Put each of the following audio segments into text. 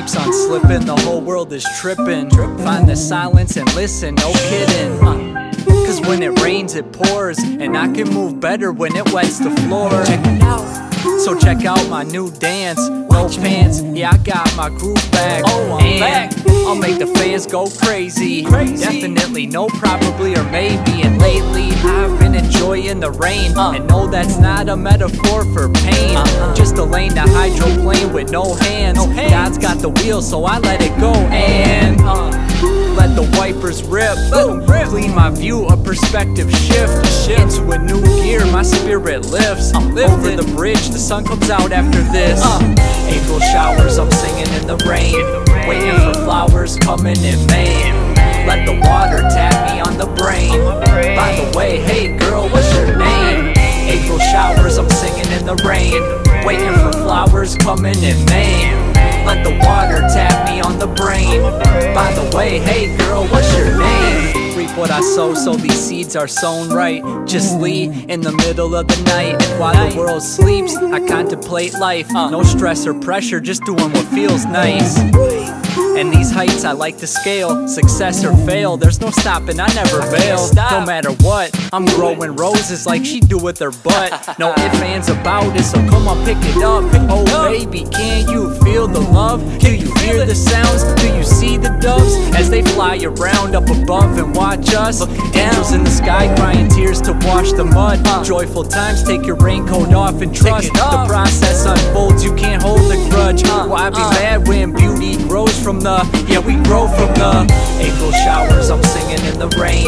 keeps on slipping, the whole world is tripping. Find the silence and listen, no kidding. Uh, Cause when it rains, it pours, and I can move better when it wets the floor. Check it out. So check out my new dance, no pants. Yeah, I got my groove back. Oh, I'm and back. I'll make the fans go crazy. Crazy. Definitely, no, probably, or maybe. And lately, I've enjoying the rain. Uh. And no, that's not a metaphor for pain. Uh-uh. Just a lane to hydroplane with no hands. No hands. God's got the wheel, so I let it go. And uh, let the wipers rip. Boom, rip. Clean my view, a perspective shift. Shift. Into a new gear, my spirit lifts. I'm Over lifting. the bridge, the sun comes out after this. Uh. April showers, I'm singing in the rain. Waiting for flowers coming in May. Let the water tap me on the brain. By the way, hey girl, what's your name? April showers, I'm singing in the rain. Waiting for flowers coming in May. Let the water tap me on the brain. By the way, hey girl, what's your name? Reap what I sow, so these seeds are sown right. Just lead in the middle of the night. And While the world sleeps, I contemplate life. Uh. No stress or pressure, just doing what feels nice. And these heights I like to scale. Success or fail, there's no stopping, I never bail. No matter what, I'm growing roses like she do with her butt. No ifs, ands about it, so come on, pick it up. Oh, baby, can you feel the love? Do you hear the sounds? Do you see the doves as they fly around up above and watch us? Angels in the sky crying tears to wash the mud. Joyful times, take your raincoat off and trust. The process unfolds, you can't hold a grudge. Why be uh. mad grows from the, yeah, we grow from the April showers, I'm singing in the rain.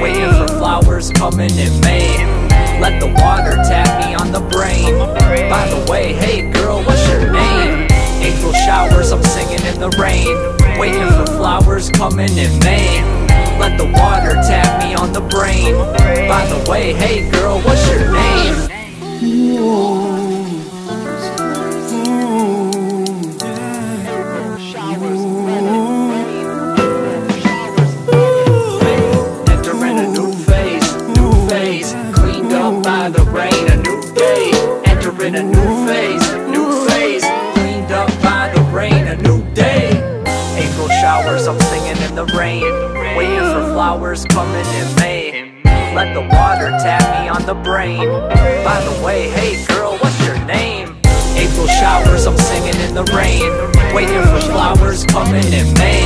Waiting for flowers coming in May. Let the water tap me on the brain. By the way, hey girl, what's your name? April showers, I'm singing in the rain. Waiting for flowers coming in May. Let the water tap me on the brain. By the way, hey girl, what's your name? The rain, waiting for flowers coming in May. Let the water tap me on the brain. By the way, hey girl, what's your name? April showers, I'm singing in the rain, waiting for flowers coming in May.